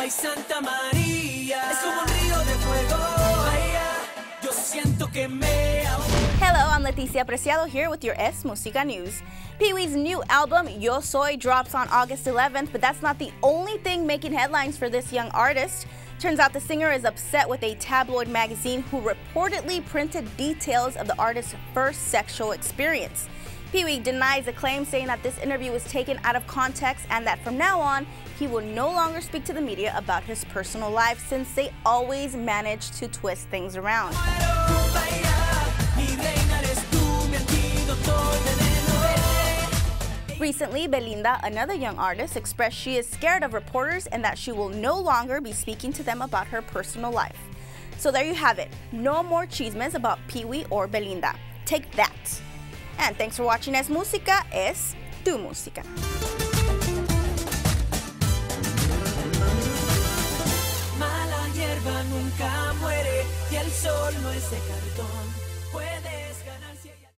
Ay, Santa María, es como un río de fuego. Yo siento que me Hello, I'm Leticia Preciado here with your Es Musica News. Pee Wee's new album, Yo Soy, drops on August 11th, but that's not the only thing making headlines for this young artist. Turns out the singer is upset with a tabloid magazine who reportedly printed details of the artist's first sexual experience. Pee Wee denies the claim, saying that this interview was taken out of context and that from now on, he will no longer speak to the media about his personal life since they always manage to twist things around. Recently, Belinda, another young artist, expressed she is scared of reporters and that she will no longer be speaking to them about her personal life. So there you have it. No more chismes about Pee Wee or Belinda. Take that. And thanks for watching Es Música, es tu música.